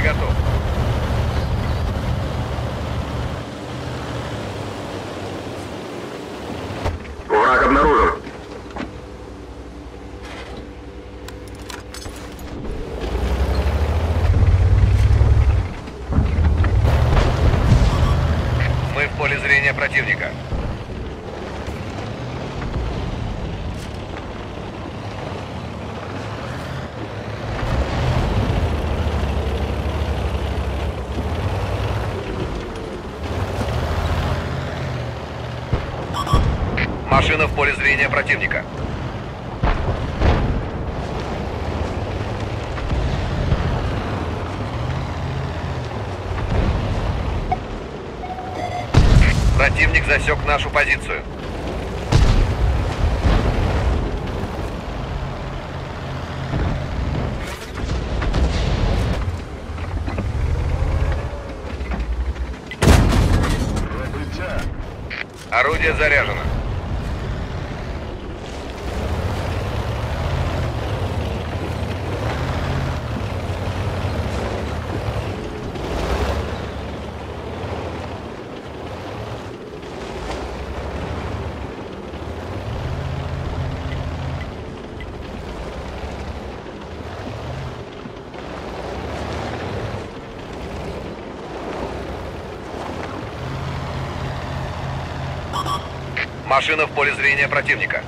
Готов. Враг обнаружен. Мы в поле зрения противника. Машина в поле зрения противника. Противник засек нашу позицию. Орудие заряжено. Машина в поле зрения противника.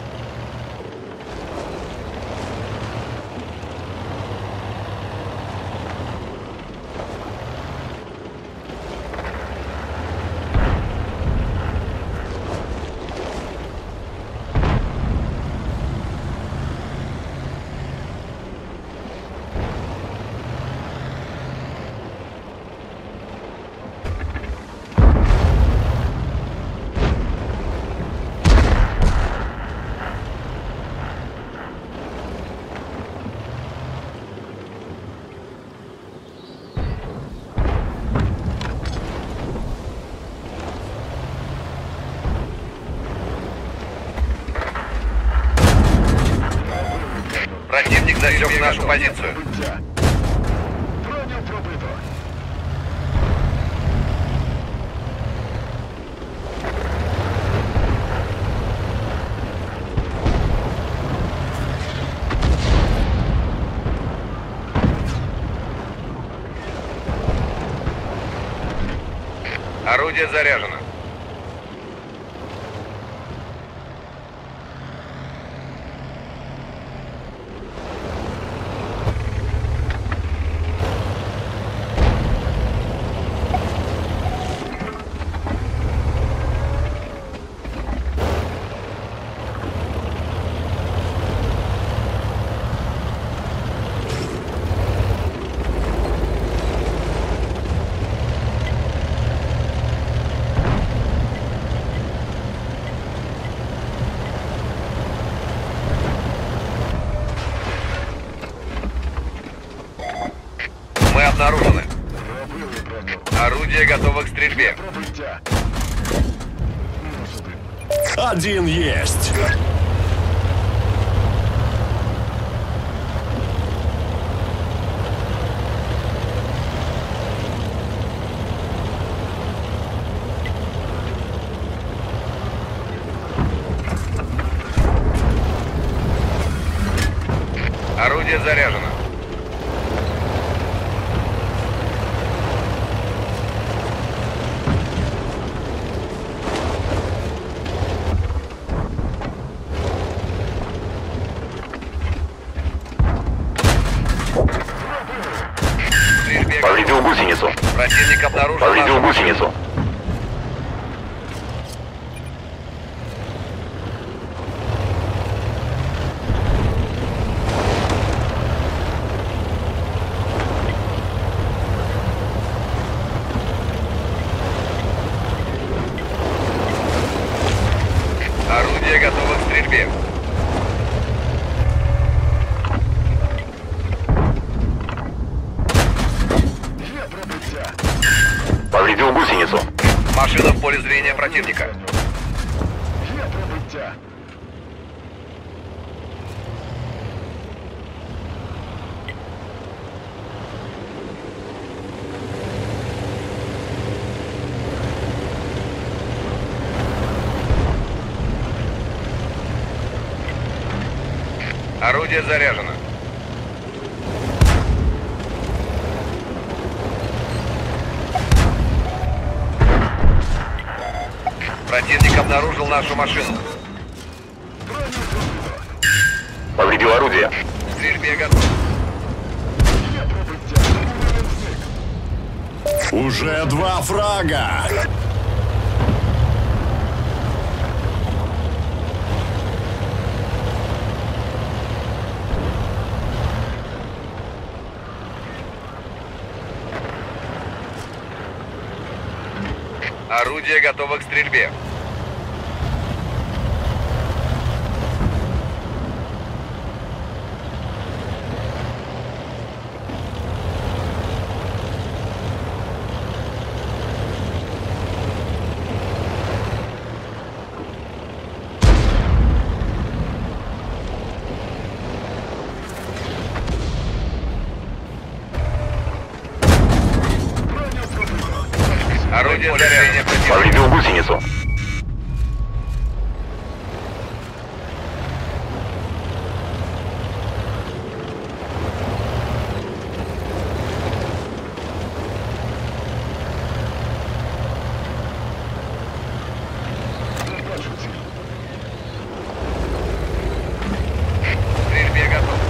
Противник засек нашу позицию. Орудие заряжено. Мы обнаружены. Орудие готово к стрельбе. Один есть. Орудие заряжено. Повредил гусеницу. Противник обнаружен. Повредил гусеницу. противника. Є прибиття. Орудие заряжено. Противник обнаружил нашу машину. Повредил орудие. Стрельбе готов. Уже два фрага. Орудие готово к стрельбе. Орудие заряжено. Повредил гусеницу. Бачу ціль. К стрельбе готов.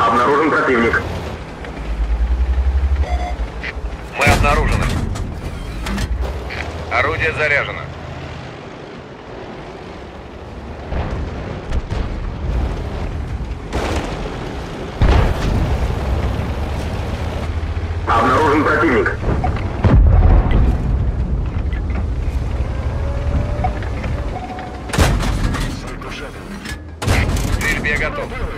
Обнаружен противник. Мы обнаружены. Орудие заряжено. Обнаружен противник. К стрельбе готов.